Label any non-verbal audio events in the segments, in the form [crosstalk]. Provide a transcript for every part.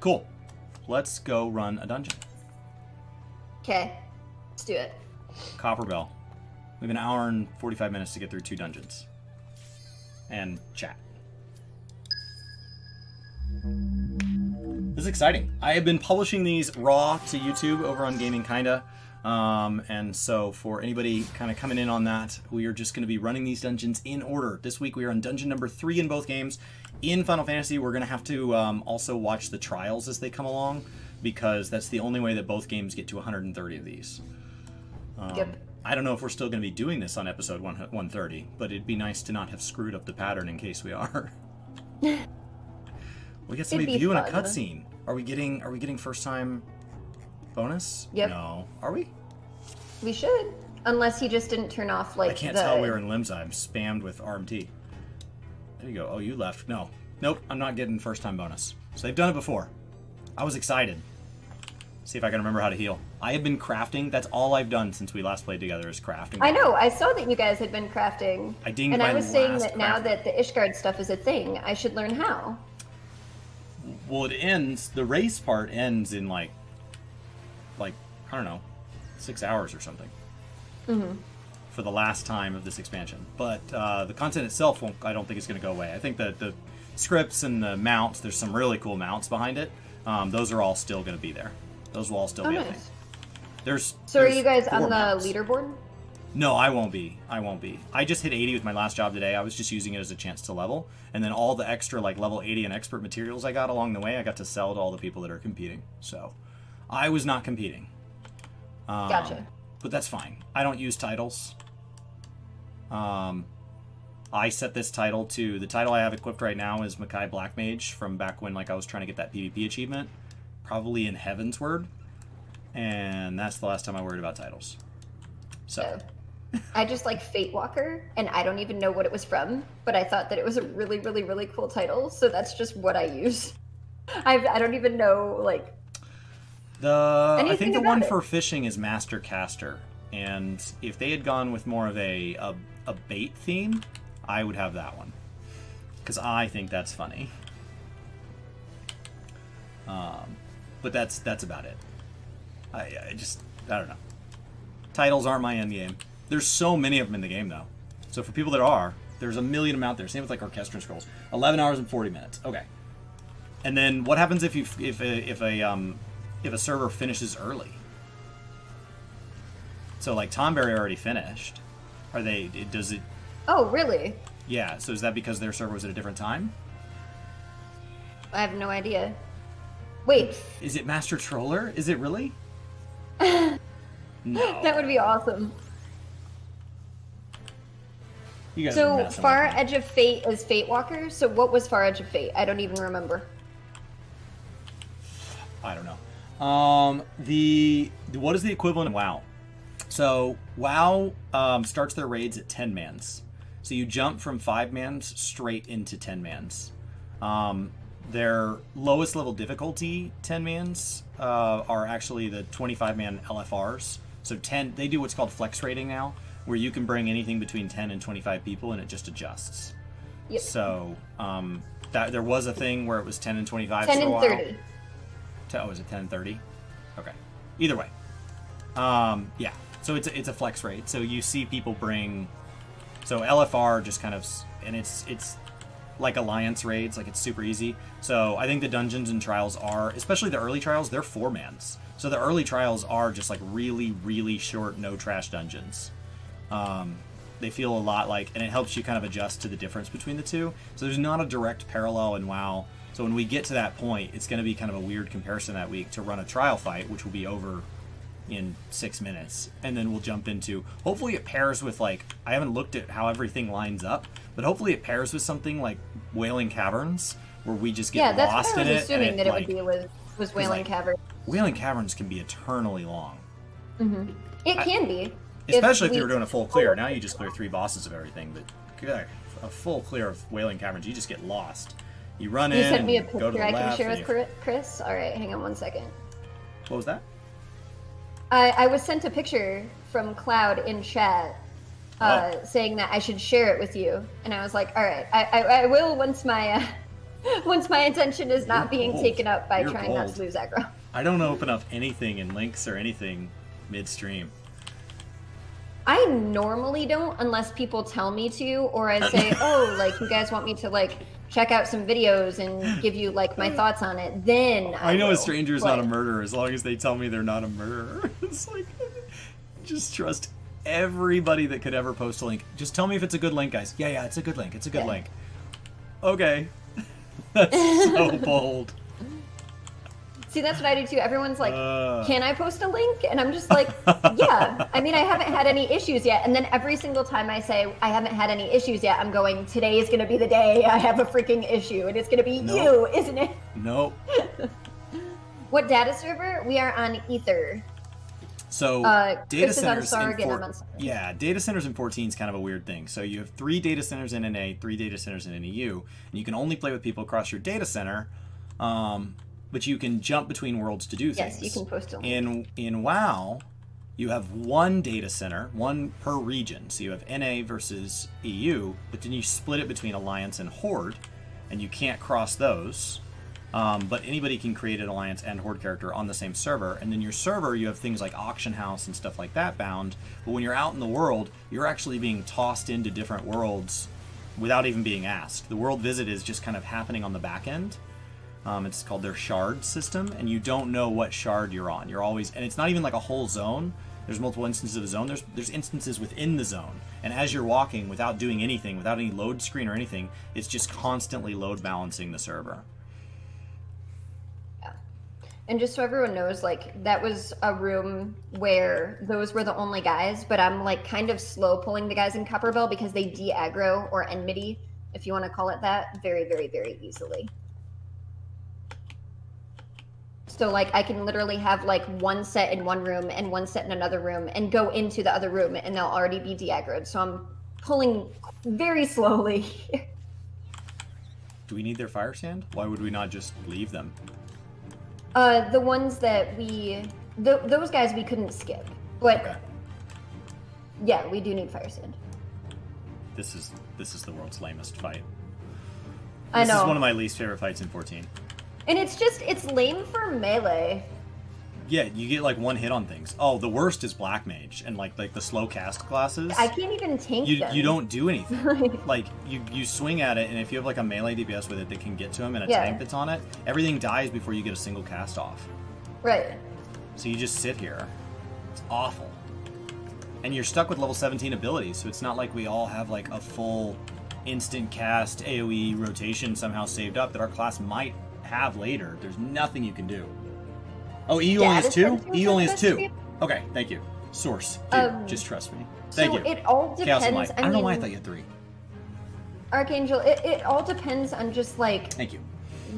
Cool. Let's go run a dungeon. Okay, let's do it. Copper Bell. We have an hour and 45 minutes to get through two dungeons. And chat. This is exciting. I have been publishing these raw to YouTube over on Gaming Kinda. Um, and so for anybody kind of coming in on that, we are just going to be running these dungeons in order. This week we are on dungeon number three in both games. In Final Fantasy, we're going to have to um, also watch the trials as they come along because that's the only way that both games get to 130 of these. Um, Yep. I don't know if we're still going to be doing this on episode 130, but it'd be nice to not have screwed up the pattern in case we are. [laughs] we get somebody be viewing a cutscene. Are we getting? Are we getting first time bonus? Yep. No. Are we? We should, unless he just didn't turn off like I can't the. tell we were in limbs. I'm spammed with RMT. There you go. Oh, you left. No. Nope. I'm not getting first time bonus. So they've done it before. I was excited. See if I can remember how to heal. I have been crafting. That's all I've done since we last played together is crafting. I know. I saw that you guys had been crafting. I dinged and I was saying that now that the Ishgard stuff is a thing, I should learn how. Well, it ends. The race part ends in like, like I don't know, six hours or something. Mm-hmm. For the last time of this expansion, but uh, the content itself won't. I don't think is going to go away. I think that the scripts and the mounts. There's some really cool mounts behind it. Um, those are all still going to be there. Those will all still Oh, be a thing. There's. So are you guys on the mounts. leaderboard? No, I won't be. I won't be. I just hit 80 with my last job today. I was just using it as a chance to level, and then all the extra like level 80 and expert materials I got along the way, I got to sell to all the people that are competing. So, I was not competing. Um, Gotcha. But that's fine. I don't use titles. Um, I set this title to the title I have equipped right now is Makai Black Mage from back when like I was trying to get that PvP achievement, probably in Heavensward, and that's the last time I worried about titles. So. I just like Fate Walker, and I don't even know what it was from, but I thought that it was a really, really, really cool title, so that's just what I use. [laughs] I've, I don't even know, like, The I think the one it. for fishing is Master Caster, and if they had gone with more of a a, a bait theme, I would have that one because I think that's funny. Um, but that's that's about it. I, I just I don't know. Titles aren't my end game. There's so many of them in the game though. So for people that are, there's a million of them out there. Same with like Orchestral Scrolls. 11 hours and 40 minutes. Okay. And then what happens if you if a if a um if a server finishes early? So like Tonberry already finished. Are they? Does it? oh, really? Yeah. So is that because their server was at a different time? I have no idea. Wait, Is it Master Troller? Is it really? no. [laughs] that would be awesome. You guys So, Far. Edge of Fate is Fate Walker. So, what was Far Edge of Fate? I don't even remember. I don't know. Um, the what is the equivalent of WoW? So WoW um, starts their raids at ten mans. So you jump from five mans straight into ten mans. Um, their lowest level difficulty ten mans uh, are actually the twenty five man LFRs. So ten, they do what's called flex raiding now, where you can bring anything between ten and twenty five people, and it just adjusts. Yep. So um, that there was a thing where it was ten and twenty five. 10 for a and while. 30. Te- Oh, is it ten thirty? Okay. Either way, um, yeah. So it's a, it's a flex rate. So you see people bring, so LFR just kind of, and it's it's like alliance raids, like it's super easy. So I think the dungeons and trials are, especially the early trials, they're four mans. So the early trials are just like really really short, no trash dungeons. Um, they feel a lot like, and it helps you kind of adjust to the difference between the two. So there's not a direct parallel in WoW. So when we get to that point, it's going to be kind of a weird comparison that week to run a trial fight, which will be over in six minutes, and then we'll jump into. Hopefully, it pairs with like I haven't looked at how everything lines up, but hopefully it pairs with something like Wailing Caverns, where we just get Yeah, that's lost what I in was it. and assuming that it like, would be was, was Wailing like- Cavern. Wailing Caverns can be eternally long. Mm-hmm. It can be. Especially if, we- you were doing a full clear. Now you just clear three bosses of everything, but a full clear of Wailing Caverns, you just get lost. You run You in, sent me a and go to picture I can share with you- Chris? Alright, hang on one second. What was that? I, I was sent a picture from Cloud in chat uh, Oh. saying that I should share it with you. And I was like, alright, I, I, I will once my uh, [laughs] Once my attention is not You're being bold. taken up by You're trying not to lose aggro. [laughs] I don't open up anything in links or anything midstream. I normally don't unless people tell me to, or I [laughs] say, oh, like you guys want me to like check out some videos and give you like my thoughts on it. Then I, I know will. a stranger is not a murderer as long as they tell me they're not a murderer. [laughs] it's like, just trust everybody that could ever post a link. Just tell me if it's a good link, guys. Yeah, yeah, it's a good link. It's a good Yeah. link. Okay. [laughs] That's so bold. See, that's what I do too. Everyone's like, Uh. "Can I post a link?" And I'm just like, [laughs] "Yeah." I mean, I haven't had any issues yet. And then every single time I say I haven't had any issues yet, I'm going, "Today is going to be the day I have a freaking issue, and it's going to be No. you, isn't it?" Nope. [laughs] What data server? We are on Aether. So Uh, data Chris is on centers in four- I'm on Sarg. yeah, data centers in 14 is kind of a weird thing. So you have three data centers in NA, three data centers in EU, and you can only play with people across your data center. Um, but you can jump between worlds to do Yes, things. you can post link. In in WoW, you have one data center, one per region. So you have NA versus EU, but then you split it between Alliance and Horde, and you can't cross those. Um, but anybody can create an Alliance and Horde character on the same server. And then your server, you have things like Auction House and stuff like that bound. But when you're out in the world, you're actually being tossed into different worlds without even being asked. The world visit is just kind of happening on the back end. Um, it's called their shard system, and you don't know what shard you're on. You're always, and it's not even like a whole zone. There's multiple instances of a zone. There's there's instances within the zone, and as you're walking without doing anything, without any load screen or anything, it's just constantly load balancing the server. Yeah. And just so everyone knows, like that was a room where those were the only guys, but I'm like kind of slow pulling the guys in Copperbell because they de-aggro or enmity, if you want to call it that, very, very, very easily. So like I can literally have like one set in one room and one set in another room and go into the other room and they'll already be de-aggroed. So I'm pulling very slowly. Do we need their fire sand? Why would we not just leave them? uh, the ones that we, th- those guys we couldn't skip, but Okay. Yeah, we do need fire sand. This is this is the world's lamest fight. I know. This is one of my least favorite fights in 14. And it's just it's lame for melee. Yeah, you get like one hit on things. Oh, the worst is black mage and like like the slow cast classes. I can't even tank you them. you don't do anything. [laughs] like you you swing at it, and if you have like a melee DPS with it that can get to him and a Yeah. tank that's on it, everything dies before you get a single cast off. Right. So you just sit here. It's awful. And you're stuck with level 17 abilities, so it's not like we all have like a full instant cast AoE rotation somehow saved up that our class might have later. There's nothing you can do. Oh, EU only has two? EU only has two. Okay, thank you. Source. Dude, Um, just trust me. Thank so you. it all depends. I, I don't know why I thought you had three. Archangel, it, it all depends on just like Thank you.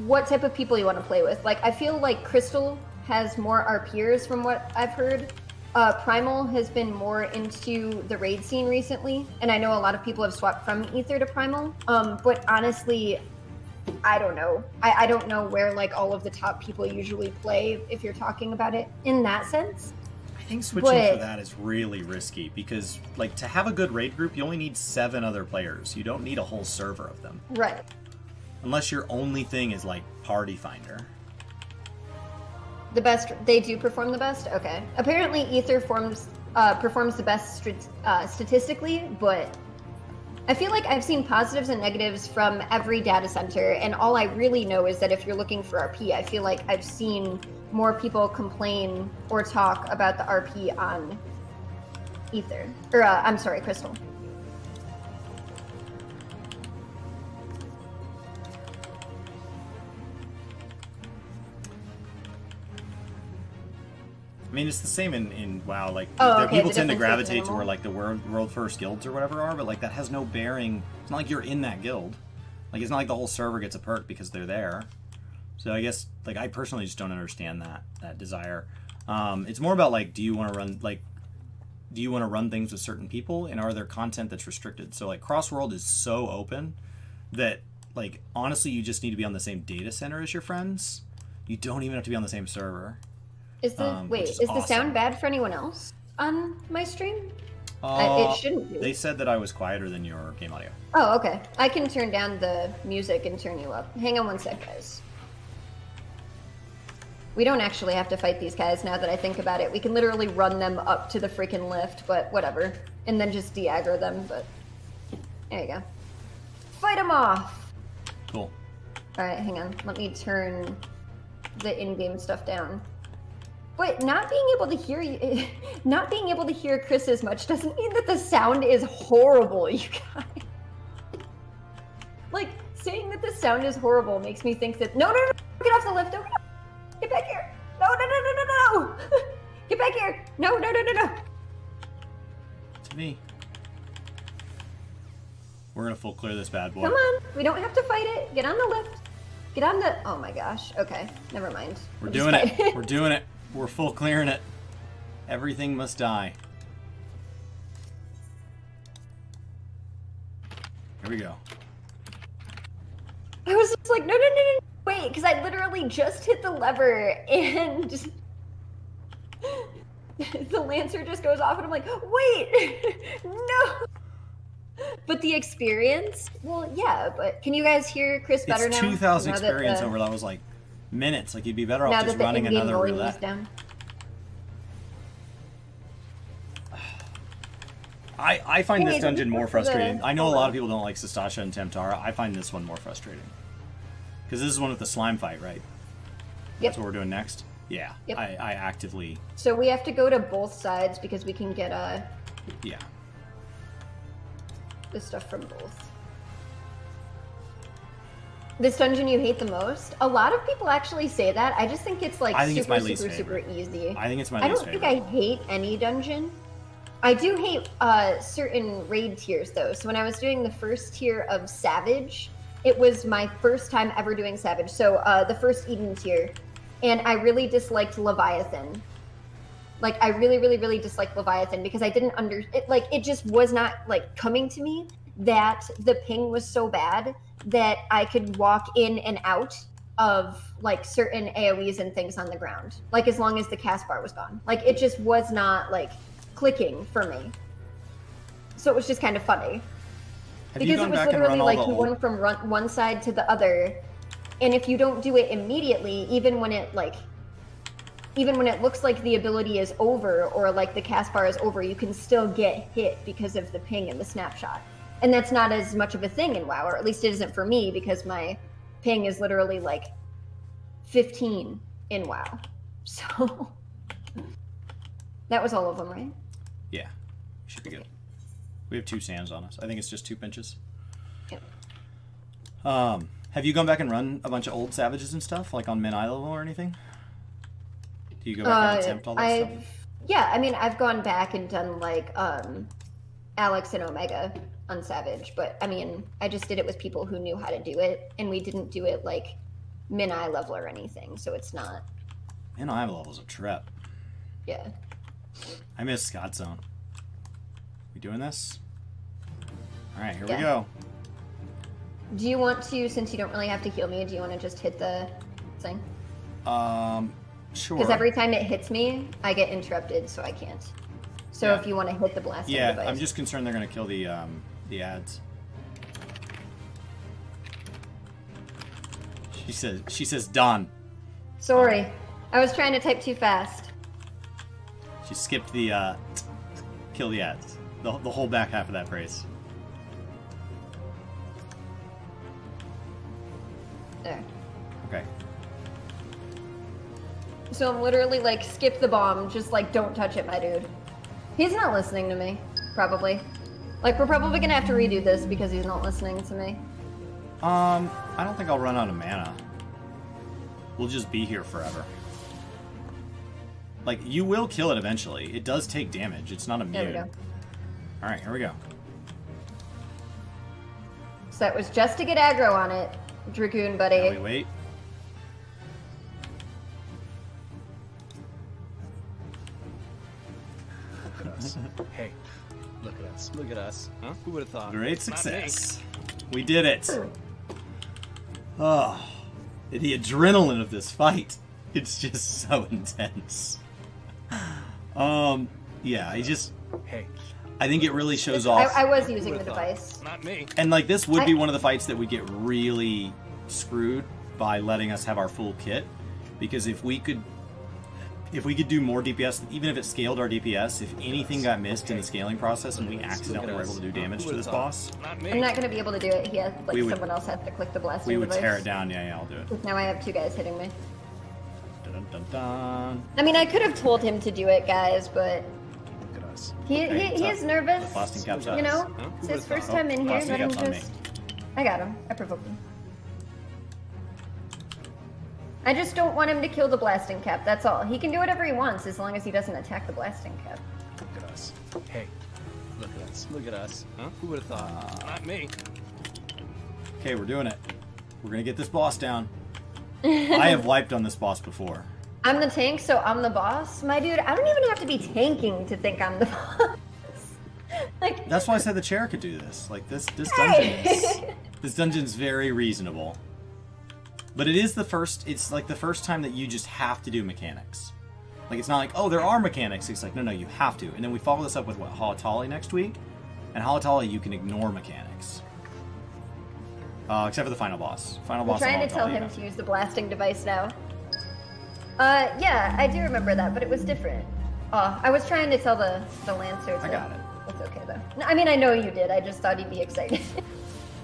what type of people you want to play with. Like I feel like Crystal has more RPers from what I've heard. Uh, Primal has been more into the raid scene recently, and I know a lot of people have swapped from Aether to Primal. Um, but honestly, I don't know. I, I don't know where like all of the top people usually play if you're talking about it in that sense. I think switching for that is really risky because, like, to have a good raid group, you only need seven other players. You don't need a whole server of them. Right. Unless your only thing is, like, Party Finder. The best they do perform the best. Okay. Apparently, Aether forms uh, performs the best uh, statistically, but I feel like I've seen positives and negatives from every data center, and all I really know is that if you're looking for RP, I feel like I've seen more people complain or talk about the RP on Aether, or uh, I'm sorry, Crystal. I mean, it's the same in, in WoW. Like, Oh, okay, people tend to gravitate to where, like, the world, world first guilds or whatever are, but, like, that has no bearing. It's not like you're in that guild. Like, it's not like the whole server gets a perk because they're there. So I guess, like, I personally just don't understand that, that desire. Um, it's more about, like, do you want to run, like, do you want to run things with certain people and are there content that's restricted so like crossworld is so open that like honestly you just need to be on the same data center as your friends you don't even have to be on the same server Is the Um, wait? Is, is the sound bad for anyone else on my stream? Uh, it shouldn't be. They said that I was quieter than your game audio. Oh, okay. I can turn down the music and turn you up. Hang on one sec, guys. We don't actually have to fight these guys now that I think about it. We can literally run them up to the freaking lift, but whatever. And then just de-aggro them, but... There you go. Fight them off! Cool. Alright, hang on. Let me turn the in-game stuff down. But not being able to hear you, [laughs] not being able to hear Chris as much doesn't mean that the sound is horrible, [laughs] you guys. Like, saying that the sound is horrible makes me think that, no, no, no, get off the lift, no, [laughs] get back here. No, no, no, no, no, no, get back here. No, no, no, no, no. To me. We're gonna full clear this bad boy. Come on, we don't have to fight it. Get on the lift. Get on the, oh my gosh. Okay, never mind. We're We'll doing it. We're doing it. We're full clearing it. Everything must die. Here we go. I was just like, no, no, no, no, wait, because I literally just hit the lever and [laughs] [laughs] the lancer just goes off, and I'm like, wait, [laughs] no. But the experience, well, yeah. But can you guys hear Chris better It's now? 2,000 Now that experience the- over that was like minutes. Like you'd be better Now off just running another roulette. down. I, I find Hey, this dungeon more frustrating. I know a lot of people don't like Sastasha and Tam-Tara. I find this one more frustrating. Because this is one with the slime fight, right? That's what we're doing next? Yeah. Yep. I, I actively, So we have to go to both sides because we can get a... yeah. the stuff from both. This dungeon you hate the most? A lot of people actually say that. I just think it's like I think it's super, my super, favorite. super easy. I think it's my I don't favorite. think I hate any dungeon. I do hate uh, certain raid tiers though. So when I was doing the first tier of Savage, it was my first time ever doing Savage. So uh, the first Eden tier, and I really disliked Leviathan. Like I really, really, really disliked Leviathan because I didn't under it. Like it just was not like coming to me that the ping was so bad that I could walk in and out of like certain AoEs and things on the ground. Like as long as the cast bar was gone. Like it just was not like clicking for me. So it was just kind of funny. Have because it was literally like you went from run, one side to the other. And if you don't do it immediately, even when it like even when it looks like the ability is over or like the cast bar is over, you can still get hit because of the ping and the snapshot. And that's not as much of a thing in WoW, or at least it isn't for me because my ping is literally like 15 in WoW. [laughs] So that was all of them, right? Yeah. Should be good. We have two sands on us. I think it's just two pinches. Yep. Um, have you gone back and run a bunch of old savages and stuff, like on Min level or anything? Do you go back and Uh, attempt all that I've stuff? yeah, I mean I've gone back and done like um Alex and Omega on Savage, but I mean I just did it with people who knew how to do it, and we didn't do it like min eye level or anything, so it's not Min Eye level's a trip. yeah. I miss Scott Zone. We doing this? Alright, here Yeah. we go. Do you want to, since you don't really have to heal me, do you want to just hit the thing? Um, sure. Because every time it hits me, I get interrupted, so I can't. So Yeah. if you want to hit the blasting yeah, device, I'm just concerned they're gonna kill the um the ads. She says she says done. sorry, I was trying to type too fast. She skipped the uh kill the ads. The, the whole back half of that phrase. There. Okay. So I'm literally like, skip the bomb, just like, don't touch it, my dude. He's not listening to me, probably. Like, we're probably gonna have to redo this because he's not listening to me. Um, I don't think I'll run out of mana. We'll just be here forever. Like, you will kill it eventually. It does take damage. It's not immune. There we go. Alright, here we go. So that was just to get aggro on it, Dragoon buddy. Now we wait. Look at us. Look at us. Huh? Who would have thought? Great success. We did it. Oh, the adrenaline of this fight. [laughs] It's just so intense. Um, yeah, I just, Hey, I think it really shows off. I, I was using the Would've device. Not me. And like this would be I- one of the fights that would get really screwed by letting us have our full kit, because if we could, if we could do more DPS, even if it scaled our DPS, if anything got missed in the scaling process and we accidentally were able to do damage to this boss, Not. I'm not gonna be able to do it. He has like would- someone else has to click the blasting we would device. tear it down. Yeah, yeah, I'll do it. Now I have two guys hitting me. Dun, dun, dun. I mean, I could have told him to do it, guys, but Look at us. he, Okay, he, he is nervous. Blasting cap's You know, Huh? it's his first time in Oh, here. blasting Let him cap's me. just. I got him. I provoked him. I just don't want him to kill the blasting cap. That's all. He can do whatever he wants as long as he doesn't attack the blasting cap. Look at us. Hey, look at us. Look at us. Huh? Who would have thought? Not me. Okay, we're doing it. We're gonna get this boss down. [laughs] I have wiped on this boss before. I'm the tank, so I'm the boss. My dude, I don't even have to be tanking to think I'm the [laughs] boss. like, That's why I said the chair could do this. Like this, this dungeon Hey! is [laughs] this dungeon's very reasonable. But it is the first. It's like the first time that you just have to do mechanics. Like it's not like oh there are mechanics. It's like no no you have to. And then we follow this up with what Halatali next week, and Halatali you can ignore mechanics. Uh, except for the final boss. Final I'm boss. on trying to tell him to use the blasting device now. Uh, yeah, I do remember that, but it was different. Oh, I was trying to tell the the lancer. To, I got it. It's okay though. No, I mean, I know you did. I just thought he'd be excited.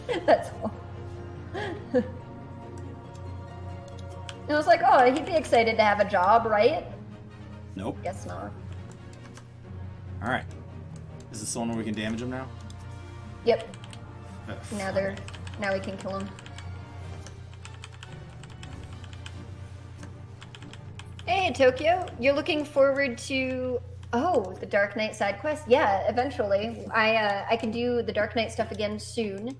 [laughs] That's all. [laughs] I was like, oh, he'd be excited to have a job, right? Nope. Guess not. All right. Is this the one where we can damage him now? Yep. Now they're now we can kill him. Hey Tokyo, you're looking forward to oh the Dark Knight side quest? Yeah, eventually. I uh, I can do the Dark Knight stuff again soon,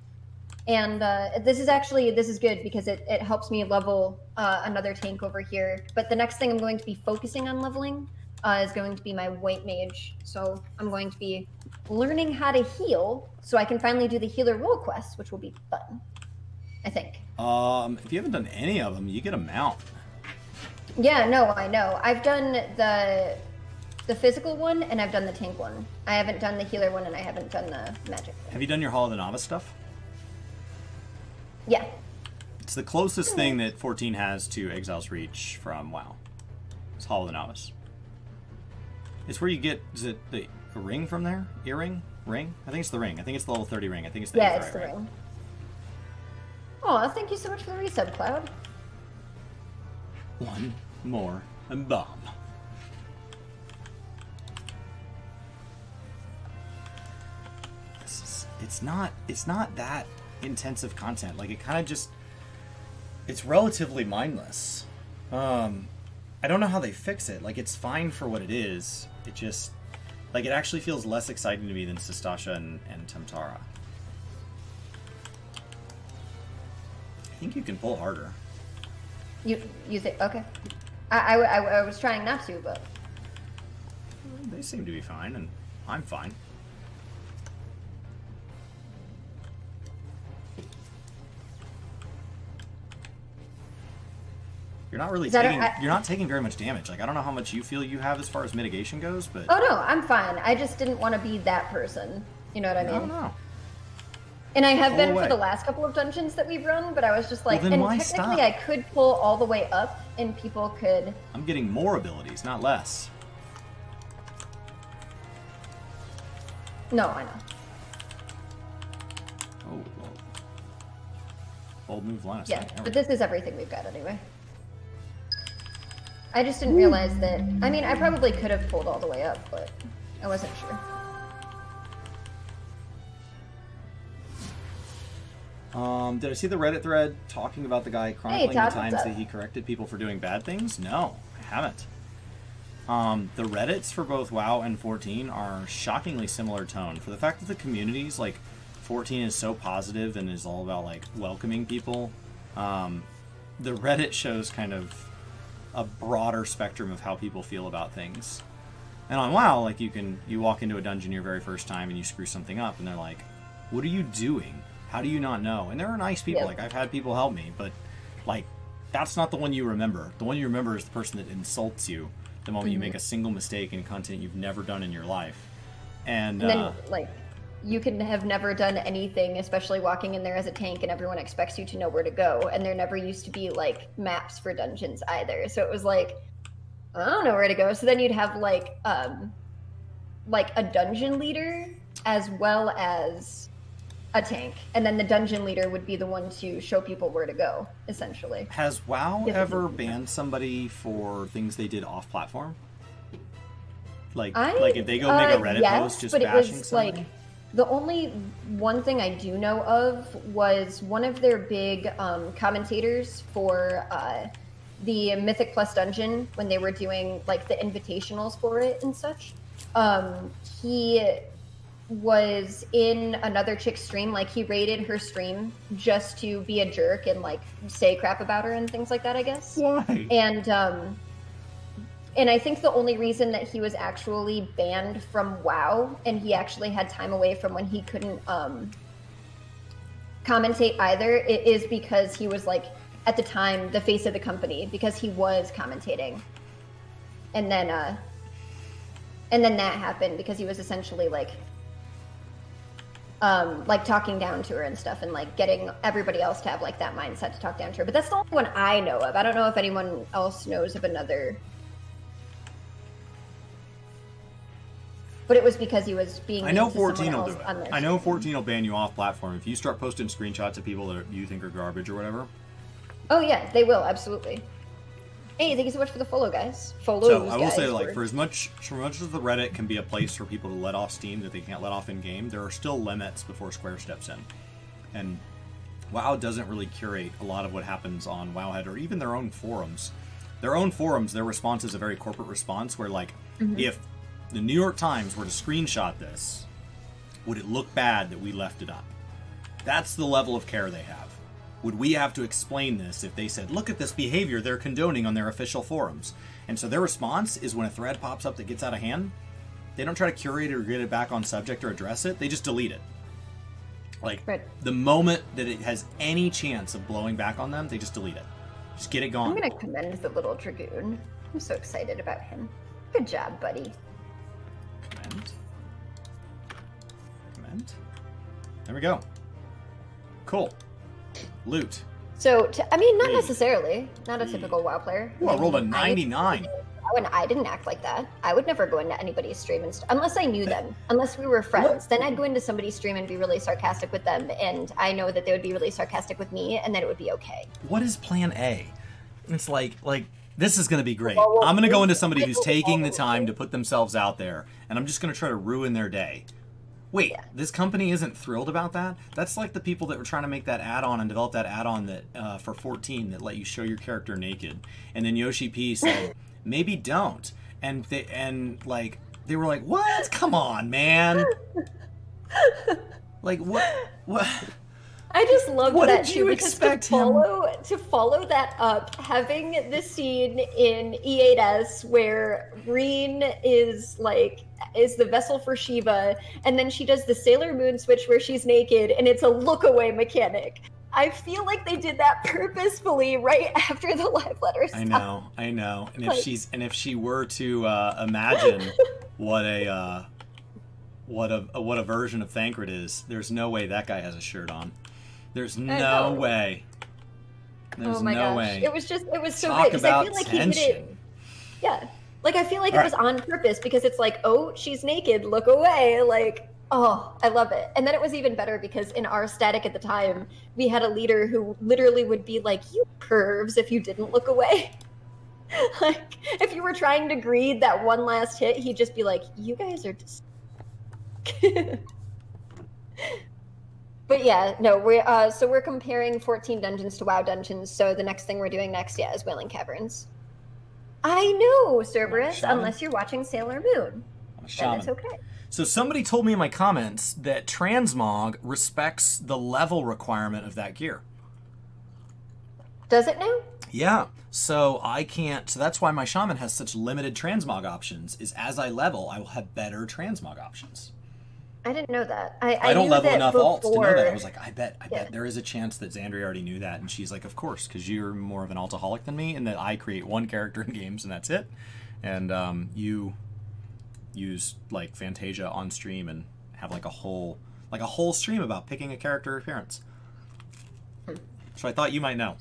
and uh, this is actually this is good because it, it helps me level uh, another tank over here. But the next thing I'm going to be focusing on leveling uh, is going to be my White Mage. So I'm going to be learning how to heal so I can finally do the healer role quest, which will be fun. I think. Um, if you haven't done any of them, you get a mount. Yeah, no, I know. I've done the the physical one and I've done the tank one. I haven't done the healer one and I haven't done the magic one. Have you done your Hall of the Novice stuff? Yeah. It's the closest thing that 14 has to Exile's Reach from WoW. It's Hall of the Novice. It's where you get is it the a ring from there? Earring? Ring? I think it's the ring. I think it's the level 30 ring. I think it's the Yeah, it's the ring. Oh, thank you so much for the resub, Cloud. One more and bomb. This is, it's not it's not that intensive content. Like it kind of just it's relatively mindless. Um I don't know how they fix it. Like it's fine for what it is. It just like it actually feels less exciting to me than Sastasha and, and Tam-Tara. I think you can pull harder. You you think okay? I, I, I, I was trying not to, but They seem to be fine, and I'm fine. You're not really taking. I- you're not taking very much damage. Like I don't know how much you feel you have as far as mitigation goes, but oh no, I'm fine. I just didn't want to be that person. You know what I mean? I don't know. And I have been for the last couple of dungeons that we've run, but I was just like, then and technically stop? I could pull all the way up, and people could. I'm getting more abilities, not less. No, I know. Oh, well. bold move last. Yeah, but this is everything we've got anyway. I just didn't realize that. I mean, I probably could have pulled all the way up, but I wasn't sure. Um, did I see the Reddit thread talking about the guy chronicling Todd, the times that he corrected people for doing bad things? No, I haven't. Um, the Reddits for both WoW and 14 are shockingly similar tone. For the fact that the communities, like 14 is so positive and is all about like welcoming people, um, the Reddit shows kind of a broader spectrum of how people feel about things. And on WoW, like you can you walk into a dungeon your very first time and you screw something up, and they're like, "What are you doing? How do you not know?" And there are nice people. Yeah. Like I've had people help me, but like that's not the one you remember. The one you remember is the person that insults you the moment you make a single mistake in content you've never done in your life. And, And then, uh, like, you can have never done anything, especially walking in there as a tank, and everyone expects you to know where to go. And there never used to be like maps for dungeons either. So it was like, I don't know where to go. So then you'd have like, um, like a dungeon leader as well as a tank, and then the dungeon leader would be the one to show people where to go, essentially. has WoW Yeah. ever banned somebody for things they did off platform? Like, I, like if they go make a uh, Reddit yes, post just but it bashing was somebody? like the only one thing I do know of was one of their big um, commentators for uh, the Mythic Plus dungeon when they were doing like the invitationals for it and such. Um, he was in another chick's stream, like he raided her stream just to be a jerk and like say crap about her and things like that. I guess Why? and um and I think the only reason that he was actually banned from WoW and he actually had time away from when he couldn't um commentate either is because he was like at the time the face of the company because he was commentating. And then uh and then that happened because he was essentially like um, like talking down to her and stuff, and like getting everybody else to have like that mindset to talk down to her. But that's the only one I know of. I don't know if anyone else knows of another. But it was because he was being. I know mean to 14 will do it. I know 14 will ban you off platform if you start posting screenshots of people that you think are garbage or whatever. Oh yeah, they will absolutely. Hey, thank you so much for the follow, guys. Follow. So I will guys, say, like, for- for as much for as much as the Reddit can be a place for people to let off steam that they can't let off in game, there are still limits before Square steps in, and WoW doesn't really curate a lot of what happens on WoWhead or even their own forums. Their own forums, their response is a very corporate response where, like, mm-hmm. if the New York Times were to screenshot this, would it look bad that we left it up? That's the level of care they have. Would we have to explain this if they said, look at this behavior they're condoning on their official forums? And so their response is when a thread pops up that gets out of hand, they don't try to curate it or get it back on subject or address it, they just delete it. Like, Right. the moment that it has any chance of blowing back on them, they just delete it. Just get it gone. I'm gonna commend the little dragoon. I'm so excited about him. Good job, buddy. Comment. Comment. There we go. Cool. Loot. So, to, I mean, not necessarily. Not a typical WoW player. Ooh, I rolled a 99. When I didn't act like that, I would never go into anybody's stream and st- unless I knew them, unless we were friends. Then I'd go into somebody's stream and be really sarcastic with them, and I know that they would be really sarcastic with me, and then it would be okay. What is plan A? It's like like this is going to be great. I'm going to go into somebody who's taking the time to put themselves out there and I'm just going to try to ruin their day. Wait, this company isn't thrilled about that? That's like the people that were trying to make that add-on and develop that add-on that uh, for 14 that let you show your character naked. And then Yoshi P said, [laughs] "Maybe don't." And they and like they were like, "What? Come on, man." [laughs] Like what what I just love What that did too you because expect to him- follow to follow that up, having the scene in E8S where Green is like is the vessel for Shiva, and then she does the Sailor Moon switch where she's naked, and it's a look away mechanic. I feel like they did that purposefully right [laughs] after the live letters. I know, I know. And if Like- she's and if she were to uh, imagine [laughs] what a uh, what a what a version of Thancred is, there's no way that guy has a shirt on. There's no way. There's oh my no gosh, way. it was just it was so Talk great because I feel like he tension. did it. Yeah. Like I feel like All it was on purpose because it's like, oh, she's naked, look away. Like, oh, I love it. And then it was even better because in our static at the time, we had a leader who literally would be like, You pervs if you didn't look away. [laughs] like if you were trying to greed that one last hit, he'd just be like, You guys are just [laughs] But yeah, no, we're uh so we're comparing 14 dungeons to WoW dungeons, so the next thing we're doing next, yeah, is Wailing Caverns. I know, Cerberus, Shaman. unless you're watching Sailor Moon. Then shaman. okay. So somebody told me in my comments that transmog respects the level requirement of that gear. Does it now? Yeah. So I can't. So that's why my shaman has such limited transmog options. Is as I level, I will have better transmog options. I didn't know that. I, I, I, don't level enough alts to know that. I was like, I bet, I Yeah. bet there is a chance that Xandri already knew that, and she's like, of course, because you're more of an altaholic than me, and that I create one character in games and that's it, and um, you use like Fantasia on stream and have like a whole like a whole stream about picking a character appearance. So I thought you might know.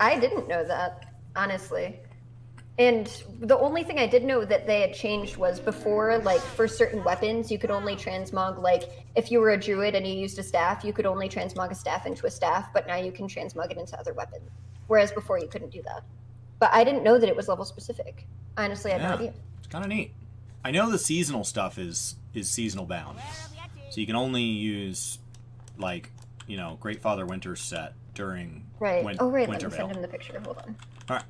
I didn't know that, honestly. And the only thing I did know that they had changed was before, like for certain weapons, you could only transmog like if you were a druid and you used a staff, you could only transmog a staff into a staff, but now you can transmog it into other weapons. Whereas before you couldn't do that. But I didn't know that it was level specific. Honestly, I had Yeah. no idea. It's kind of neat. I know the seasonal stuff is is seasonal bound, so you can only use like you know Great Father Winter's set during Right. win- oh, right. Let me send him the picture. Hold on. All right,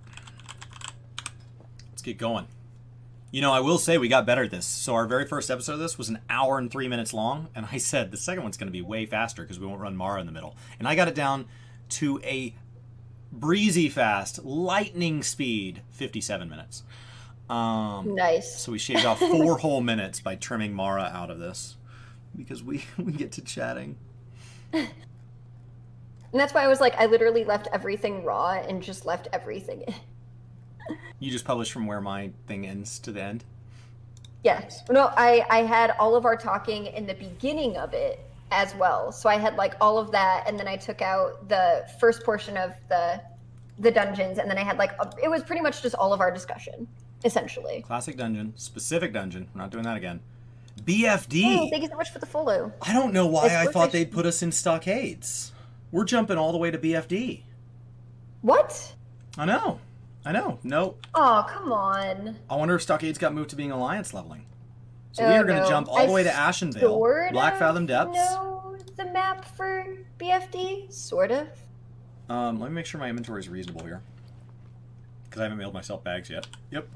get going. You know, I will say we got better at this. So our very first episode of this was an hour and three minutes long, and I said the second one's going to be way faster because we won't run Mara in the middle. And I got it down to a breezy fast, lightning speed, fifty-seven minutes. Um, Nice. so we shaved off four [laughs] whole minutes by trimming Mara out of this because we [laughs] we get to chatting. [laughs] And that's why I was like, I literally left everything raw and just left everything in. You just publish from where my thing ends to the end. Yeah. No, I I had all of our talking in the beginning of it as well. So I had like all of that, and then I took out the first portion of the the dungeons, and then I had like a, it was pretty much just all of our discussion, essentially. Classic dungeon, specific dungeon. We're not doing that again. Oh, BFD. thank you so much for the follow. I don't know why It's I thought they'd put us in stockades. We're jumping all the way to BFD. What? I know. I know. No. Oh, come on. I wonder if stockades got moved to being alliance leveling. So we Oh, are going to no. jump all I the way to Ashenvale, Black Fathom Depths. Know the map for BFD, sort of. Um, let me make sure my inventory is reasonable here. Because I haven't mailed myself bags yet. Yep.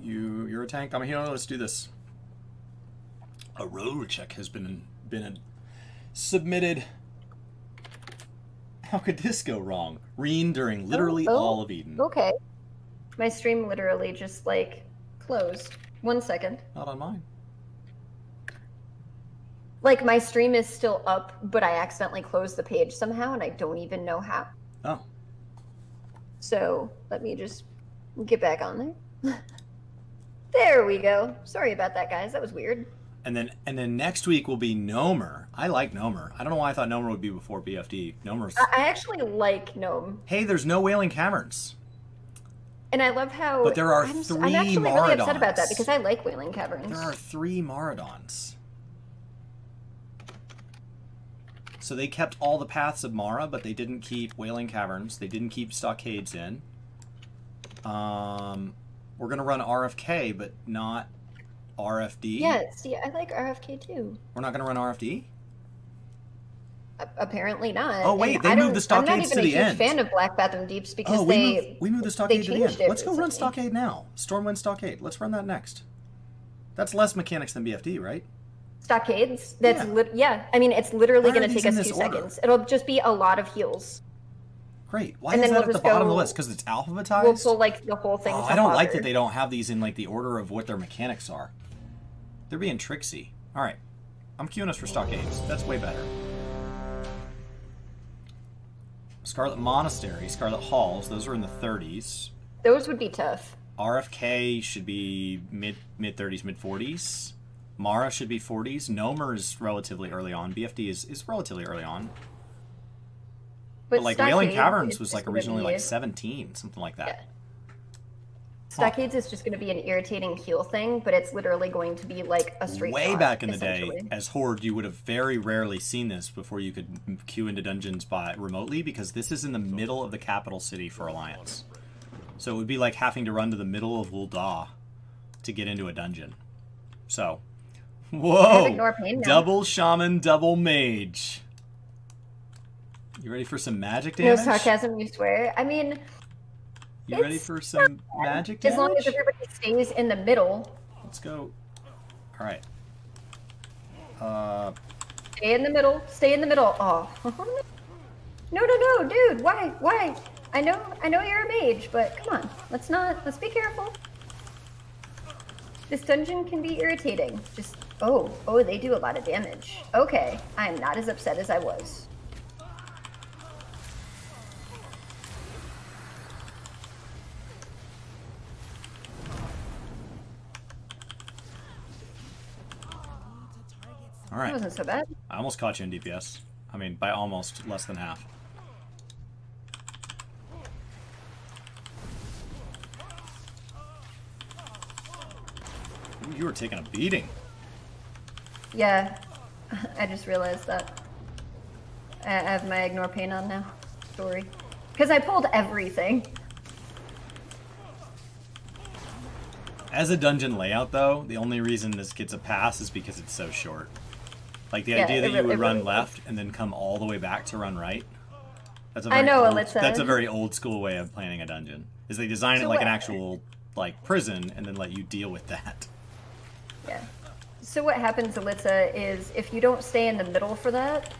You, you're a tank. I'm a healer. Let's do this. A roll check has been been submitted. How could this go wrong? Reen during literally oh. all of Eden. Okay. My stream literally just like closed. One second. Not on mine. Like my stream is still up, but I accidentally closed the page somehow and I don't even know how. Oh, So let me just get back on there. [laughs] there we go. Sorry about that, guys. That was weird. and then and then next week will be Gnomer. I like Gnomer. I don't know why I thought Gnomer would be before BFD. Gnomer's. I I actually like Gnome. hey, there's no Wailing Caverns. And I love how. But there are I'm, three I'm actually really upset about that because I like Wailing Caverns. There are three Maraudons. So they kept all the paths of Mara, but they didn't keep Wailing Caverns. They didn't keep Stockades in. Um, we're gonna run RFK, but not RFD. Yeah, see, I like RFK too. We're not gonna run RFD. Apparently not. Oh, wait, And they I moved don't- the end. I'm not even a huge fan of Black Fathom Deeps oh, because Oh, we they moved, we moved the Stockade to the end. Let's go run. Stockade now. Stormwind Stockade. Let's run that next. That's less mechanics than BFD, right? stockades. That's Yeah. yeah. I mean, it's literally going to take us two order? seconds. It'll just be a lot of heals. Great. Why And is then that we'll at the bottom of the list? Because it's alphabetized. We'll pull like the whole thing. Oh, I don't like that they don't have these in like the order of what their mechanics are. They're being tricksy. All right, I'm queuing us for stockades. That's way better. Scarlet Monastery, Scarlet Halls. Those are in the 30s. Those would be tough. RFK should be mid mid 30s, mid 40s. Mara should be 40s. Gnomer is relatively early on. BFD is, is relatively early on. But, But, like Wailing Caverns was like originally like 17, something like that. Yeah. Stockades is just going to be an irritating heal thing, but it's literally going to be like a straight way shot, back in the day as horde you would have very rarely seen this before you could queue into dungeons by remotely because this is in the middle of the capital city for alliance so it would be like having to run to the middle of Wul'dah to get into a dungeon so whoa ignore pain now. double shaman double mage you ready for some magic damage? No sarcasm, you swear. I mean, you ready for some magic damage? as long as everybody stays in the middle, let's go all right uh stay in the middle, stay in the middle. Oh, [laughs] no, no, no, dude, why, why? I know, I know you're a mage, but come on, let's not, let's be careful. This dungeon can be irritating. Just, oh, oh, they do a lot of damage. Okay, I'm not as upset as I was. All That wasn't so bad. I almost caught you in DPS. I mean, by almost less than half. Ooh, you were taking a beating. Yeah, [laughs] I just realized that. I I have my ignore pain on now. Story. Because I pulled everything. As a dungeon layout, though, the only reason this gets a pass is because it's so short. Like the Yeah, idea that re- you would run really left and then come all the way back to run right. That's a I very know, old, Alyssa. That's a very old school way of planning a dungeon. Is they design it So like an actual like prison and then let you deal with that. Yeah. So what happens, Alitza, is if you don't stay in the middle for that,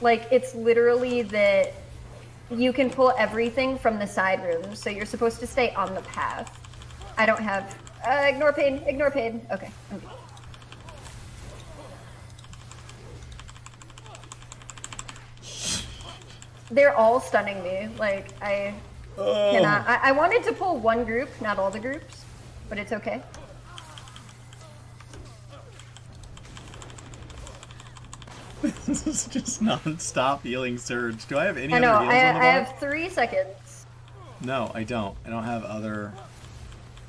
like it's literally that you can pull everything from the side rooms, so you're supposed to stay on the path. I don't have uh, ignore pain, ignore pain. Okay. I'm They're all stunning me. Like I oh. cannot. I, I wanted to pull one group, not all the groups, but it's okay. [laughs] this is just non-stop healing surge. Do I have any I know. other heals I, on the I have three seconds. No, I don't. I don't have other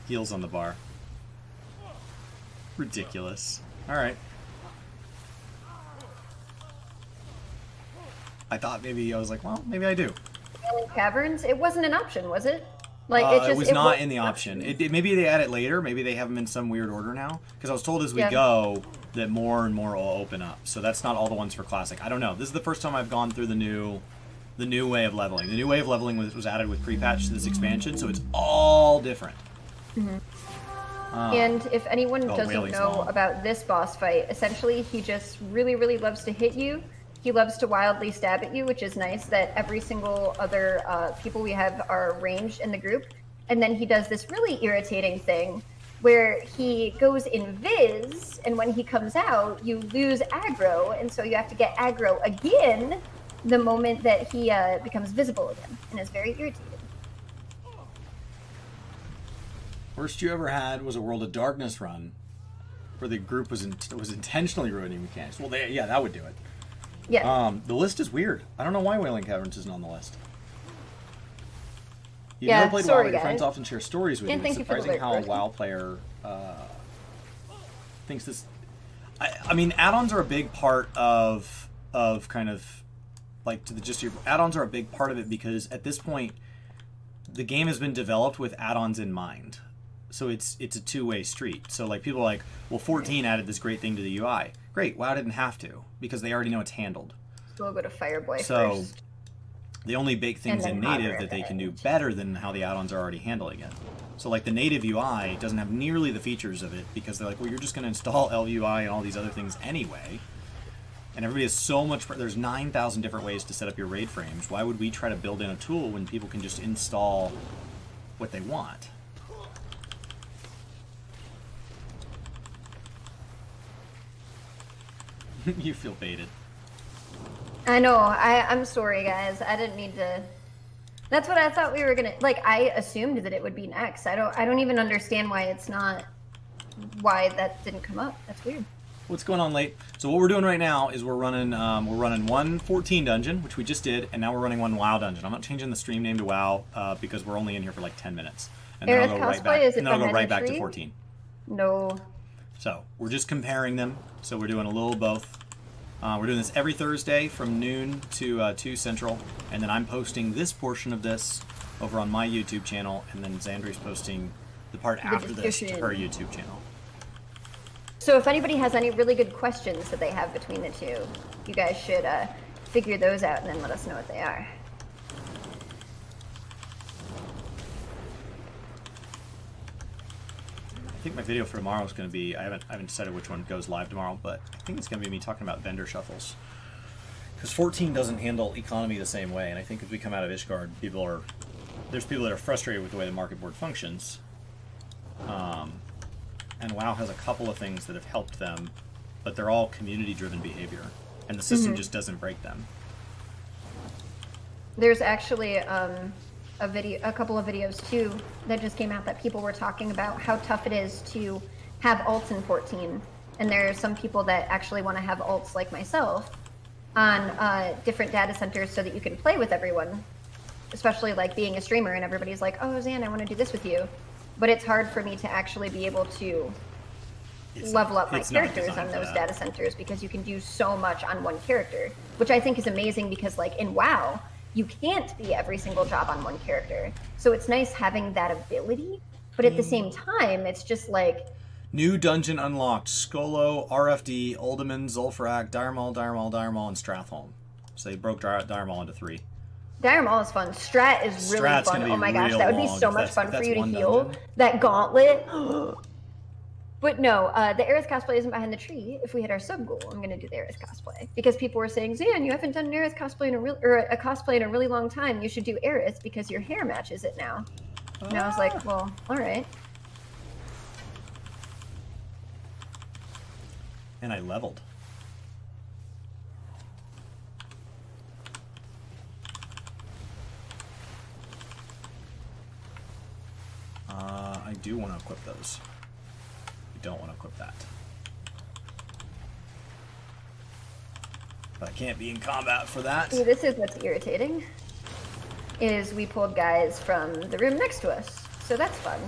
heals on the bar. Ridiculous. Alright. I thought maybe, I was like, well, maybe I do. Caverns. It wasn't an option, was it? Like Uh, it just it was not wa- in the option. It, it- maybe they add it later. Maybe they have them in some weird order now. Because I was told as we Yeah. go that more and more will open up. So that's not all the ones for classic. I don't know. This is the first time I've gone through the new, the new way of leveling. The new way of leveling was, was added with pre-patch to this expansion, so it's all different. Um, And if anyone Oh, doesn't know about this boss fight, essentially he just really, really loves to hit you. He loves to wildly stab at you, which is nice that every single other uh, people we have are ranged in the group. And then he does this really irritating thing where he goes invis, and when he comes out, you lose aggro, and so you have to get aggro again the moment that he uh, becomes visible again, and is very irritated. Worst you ever had was a World of Darkness run, where the group was in, was intentionally ruining mechanics. Well, they, yeah, that would do it. Yeah. Um, the list is weird. I don't know why Wailing Caverns isn't on the list. You've Yeah, never played sorry, but your friends often share stories with And you. It's thank you surprising how a WoW player uh, thinks this. I, I mean, add-ons are a big part of of kind of like to the just your add-ons are a big part of it because at this point, the game has been developed with add-ons in mind. So it's it's a two-way street. So like people are like, well, 14 added this great thing to the UI. Great, WoW didn't have to because they already know it's handled. So we'll go to Fireboy So first. the only big things in native that they can do better than how the add-ons are already handling it. So like the native UI doesn't have nearly the features of it because they're like, well, you're just going to install [laughs] LUI and all these other things anyway. And everybody has so much. There's 9,000 different ways to set up your raid frames. Why would we try to build in a tool when people can just install what they want? [laughs] you feel baited. I know. I I'm sorry, guys. I didn't mean to. That's what I thought we were gonna. Like, I assumed that it would be next. I don't. I don't even understand why it's not. Why that didn't come up. That's weird. What's going on late? So what we're doing right now is we're running um, we're running one 14 dungeon, which we just did, and now we're running one WoW dungeon. I'm not changing the stream name to WoW uh, because we're only in here for like 10 minutes, and then I'll go right back. and then I'll go right back to 14. No. So we're just comparing them. So we're doing a little of both. Uh, we're doing this every Thursday from noon to uh, 2 Central, and then I'm posting this portion of this over on my YouTube channel, and then Xandri's posting the part after this to her. YouTube channel. So if anybody has any really good questions that they have between the two, you guys should uh, figure those out and then let us know what they are. I think my video for tomorrow is going to be. I haven't I haven't decided which one goes live tomorrow, but I think it's going to be me talking about vendor shuffles. Because 14 doesn't handle economy the same way, and I think as we come out of Ishgard, people are there's people that are frustrated with the way the market board functions. Um, and WoW has a couple of things that have helped them, but they're all community-driven behavior, and the system just doesn't break them. There's actually um, a video, a couple of videos too that just came out that people were talking about how tough it is to have alts in 14, and there are some people that actually want to have alts like myself on uh, different data centers so that you can play with everyone. Especially like being a streamer and everybody's like, "Oh, Zan, I want to do this with you," but it's hard for me to actually be able to It's- level up my characters on those data centers because you can do so much on one character, which I think is amazing because like in WoW, you can't be every single job on one character. So it's nice having that ability, but at the same Mm. time, it's just like New dungeon unlocked: Scholo, RFD, Uldaman, Zul'Farrak, Diremol, Dire Maul, Diremol, and Stratholme. So they broke Dire- into three. Dire Maul is fun. Strat is really Strat's fun. Oh my gosh, that would be so much fun for you to one heal. dungeon. That gauntlet. [gasps] [gasps] but no, uh, the Aerith cosplay isn't behind the tree. If we hit our sub goal, I'm gonna do the Aerith cosplay because people were saying, Zan, you haven't done an Aerith cosplay in a real or a cosplay in a really long time. You should do Aerith because your hair matches it now. And I was Ah. like, well, all right. And I leveled. Uh, I do want to equip those. Don't want to equip that. But I can't be in combat for that. See, this is what's irritating. Is we pulled guys from the room next to us, so that's fun.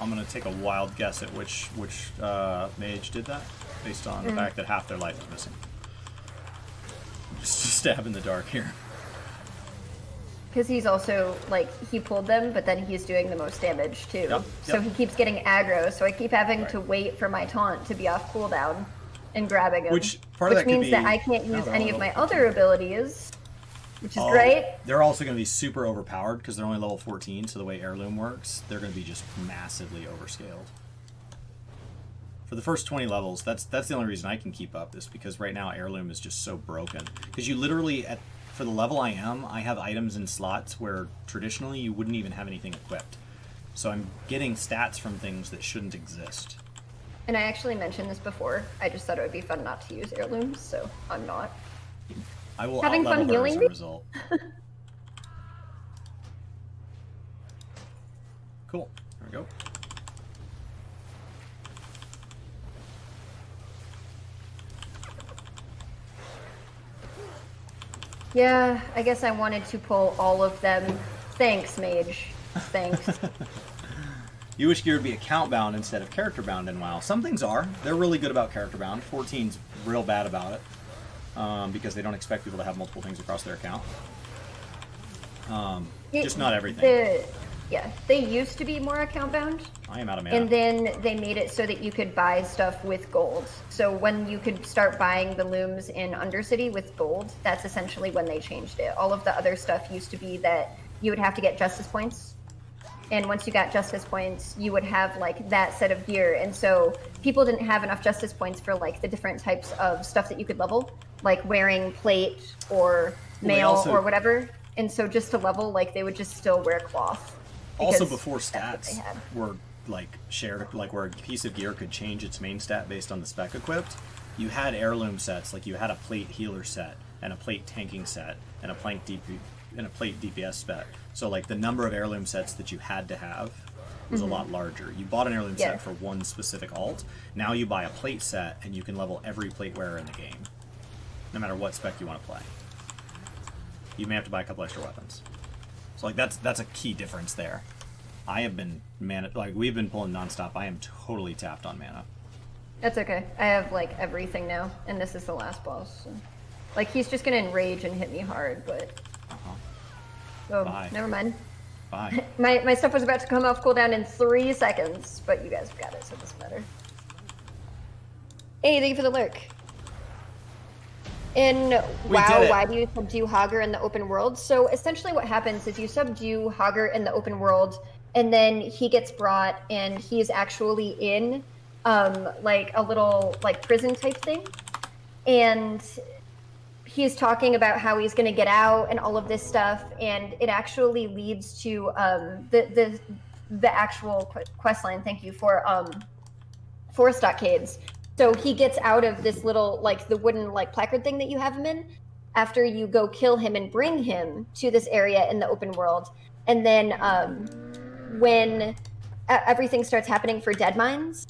I'm gonna take a wild guess at which which uh, mage did that, based on the fact that half their life is missing. [laughs] Just a stab in the dark here. Because he's also like he pulled them, but then he's doing the most damage too. Yep, So he keeps getting aggro. So I keep having Right. to wait for my taunt to be off cooldown and grabbing him. Which part of which means that I can't use no, any no, of my other abilities, which is Oh, great. They're also going to be super overpowered because they're only level 14. So the way heirloom works, they're going to be just massively overscaled. For the first 20 levels, that's that's the only reason I can keep up is because right now heirloom is just so broken. Because you literally at for the level I am, I have items in slots where traditionally you wouldn't even have anything equipped. So I'm getting stats from things that shouldn't exist. And I actually mentioned this before. I just thought it would be fun not to use heirlooms, so I'm not. I will Having fun out-level as healing a result. [laughs] cool. There we go. Yeah, I guess I wanted to pull all of them. Thanks, mage. Thanks. [laughs] You wish gear would be account bound instead of character bound in WoW. Some things are. They're really good about character bound. 14's real bad about it um, because they don't expect people to have multiple things across their account. Um, just not everything. The, yeah, they used to be more account bound, I am out of mana. and then they made it so that you could buy stuff with gold. So when you could start buying the looms in Undercity with gold, that's essentially when they changed it. All of the other stuff used to be that you would have to get justice points. And once you got justice points, you would have like that set of gear. And so people didn't have enough justice points for like the different types of stuff that you could level, like wearing plate or mail also- or whatever. And so just to level, like they would just still wear cloth. Also, before that's what they stats were like shared, like where a piece of gear could change its main stat based on the spec equipped, you had heirloom sets. Like you had a plate healer set and a plate tanking set and a plank DP and a plate DPS spec. So like the number of heirloom sets that you had to have was a lot larger. You bought an heirloom Mm-hmm. Yeah. set for one specific alt. Now you buy a plate set and you can level every plate wearer in the game, no matter what spec you want to play. You may have to buy a couple extra weapons. So like that's that's a key difference there. I have been mana like we've been pulling nonstop. I am totally tapped on mana. That's okay. I have like everything now, and this is the last boss. so- Like he's just gonna enrage and hit me hard, but Uh-huh. oh, Bye. never mind. Bye. [laughs] My my stuff was about to come off cooldown in three seconds, but you guys have got it, so it doesn't matter. Hey, thank you for the lurk. In We WoW, why do you subdue Hogger in the open world? So essentially, what happens is you subdue Hogger in the open world, and then he gets brought, and he's actually in um, like a little like prison type thing, and he's talking about how he's going to get out and all of this stuff, and it actually leads to um, the the the actual quest line. Thank you for um, for stockades. So he gets out of this little like the wooden like placard thing that you have him in after you go kill him and bring him to this area in the open world, and then um, when everything starts happening for Deadmines,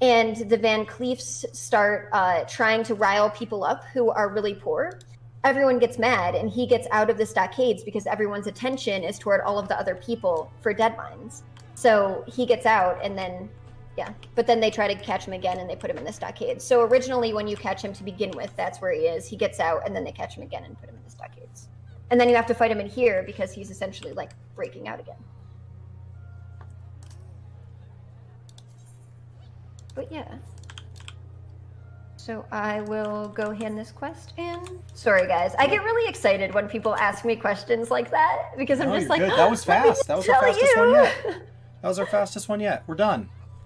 and the VanCleefs start uh, trying to rile people up who are really poor. Everyone gets mad, and he gets out of the stockades because everyone's attention is toward all of the other people for Deadmines. So he gets out, and then yeah, but then they try to catch him again and they put him in the stockades. So originally, when you catch him to begin with, that's where he is. He gets out and then they catch him again and put him in the stockades. And then you have to fight him in here because he's essentially like breaking out again. But yeah. So I will go hand this quest in. Sorry, guys. I get really excited when people ask me questions like that because I'm just like, good. That [gasps] was fast. That was our fastest one yet. [laughs] That was our fastest one yet. We're done.